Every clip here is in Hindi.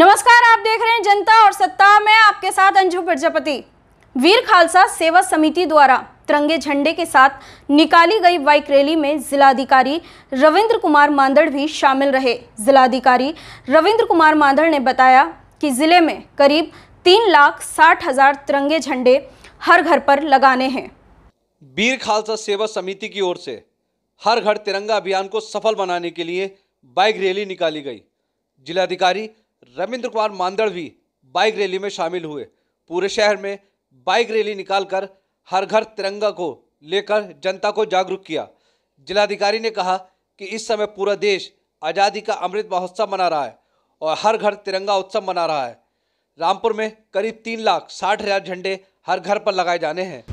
नमस्कार, आप देख रहे हैं जनता और सत्ता में आपके साथ अंजू प्रजापति। वीर खालसा सेवा समिति द्वारा तिरंगे झंडे के साथ निकाली गई बाइक रैली में जिलाधिकारी रविंद्र कुमार मांदड़ भी शामिल रहे। जिलाधिकारी रविंद्र कुमार मांदड़ ने बताया कि ज़िले में करीब तीन लाख साठ हज़ार तिरंगे झंडे हर घर पर लगाने हैं। वीर खालसा सेवा समिति की ओर से हर घर तिरंगा अभियान को सफल बनाने के लिए बाइक रैली निकाली गई। जिलाधिकारी रविंद्र कुमार मांदड़ भी बाइक रैली में शामिल हुए। पूरे शहर में बाइक रैली निकालकर हर घर तिरंगा को लेकर जनता को जागरूक किया। जिलाधिकारी ने कहा कि इस समय पूरा देश आज़ादी का अमृत महोत्सव मना रहा है और हर घर तिरंगा उत्सव मना रहा है। रामपुर में करीब तीन लाख साठ हज़ार झंडे हर घर पर लगाए जाने हैं।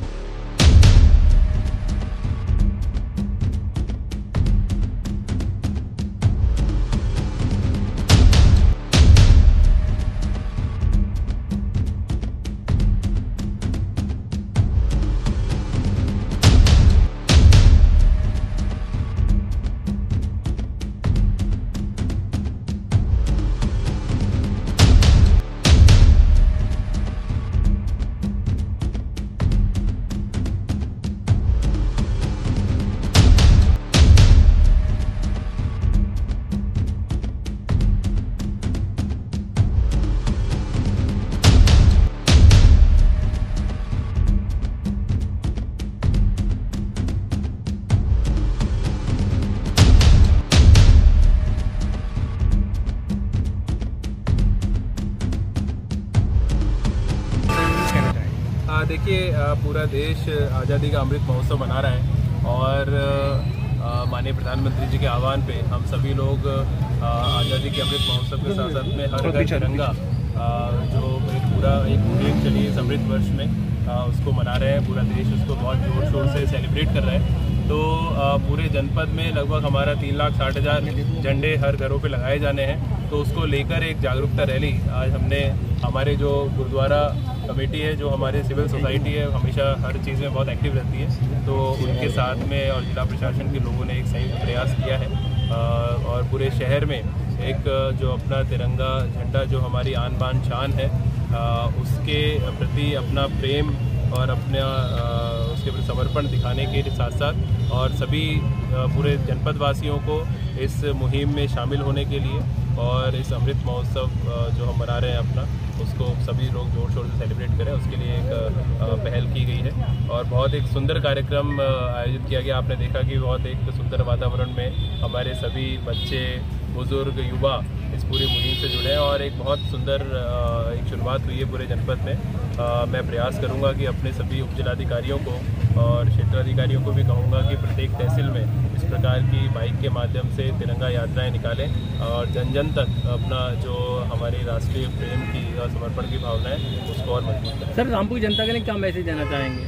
देखिए पूरा देश आज़ादी का अमृत महोत्सव मना रहा है और माननीय प्रधानमंत्री जी के आह्वान पे हम सभी लोग आज़ादी के अमृत महोत्सव के साथ साथ में हर घर तिरंगा जो पूरा एक मुहिम चली है अमृत वर्ष में आ, उसको मना रहे हैं पूरा देश उसको बहुत ज़ोर शोर से सेलिब्रेट कर रहा है। तो आ, पूरे जनपद में लगभग हमारा तीन लाख साठ हज़ार झंडे हर घरों पे लगाए जाने हैं। तो उसको लेकर एक जागरूकता रैली आज हमने हमारे जो गुरुद्वारा कमेटी है जो हमारे सिविल सोसाइटी है हमेशा हर चीज़ में बहुत एक्टिव रहती है। तो उनके साथ में और जिला प्रशासन के लोगों ने एक संयुक्त प्रयास किया है। आ, और पूरे शहर में एक जो अपना तिरंगा झंडा जो हमारी आन बान शान है उसके प्रति अपना प्रेम और अपना उसके प्रति समर्पण दिखाने के साथ साथ और सभी पूरे जनपद वासियों को इस मुहिम में शामिल होने के लिए और इस अमृत महोत्सव जो हम मना रहे हैं अपना, उसको सभी लोग ज़ोर शोर से सेलिब्रेट करें, उसके लिए एक पहल की गई है। और बहुत एक सुंदर कार्यक्रम आयोजित किया गया। आपने देखा कि बहुत एक सुंदर वातावरण में हमारे सभी बच्चे, बुज़ुर्ग, युवा इस पूरी मुहिम से जुड़े हैं और एक बहुत सुंदर एक शुरुआत हुई है पूरे जनपद में। मैं प्रयास करूँगा कि अपने सभी उप जिलाधिकारियों को और क्षेत्राधिकारियों को भी कहूँगा कि प्रत्येक तहसील में इस प्रकार की बाइक के माध्यम से तिरंगा यात्राएँ निकालें और जन जन तक अपना जो हमारी राष्ट्रीय प्रेम की और समर्पण की भावना है उसको और मज़बूत करें। सर रामपुर जनता के लिए क्या मैसेज देना चाहेंगे?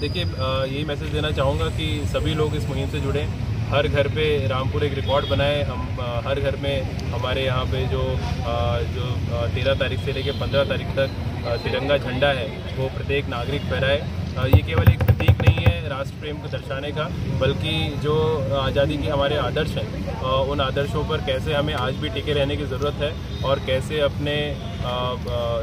देखिए यही मैसेज देना चाहूँगा कि सभी लोग इस मुहिम से जुड़ें। हर घर पे रामपुर एक रिकॉर्ड बनाए। हम आ, हर घर में हमारे यहाँ पे जो आ, जो तेरह तारीख से लेकर पंद्रह तारीख तक तिरंगा झंडा है, वो प्रत्येक नागरिक फहराए। ये केवल एक प्रतीक नहीं है राष्ट्र प्रेम को दर्शाने का, बल्कि जो आज़ादी के हमारे आदर्श हैं उन आदर्शों पर कैसे हमें आज भी टिके रहने की ज़रूरत है और कैसे अपने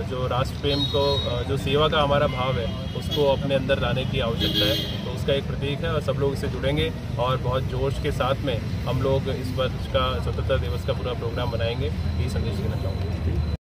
जो राष्ट्र प्रेम को जो सेवा का हमारा भाव है, उसको अपने अंदर लाने की आवश्यकता है। तो उसका एक प्रतीक है और सब लोग इससे जुड़ेंगे और बहुत जोश के साथ में हम लोग इस वर्ष का स्वतंत्रता दिवस का पूरा प्रोग्राम बनाएँगे यही संदेश देना चाहूँगा।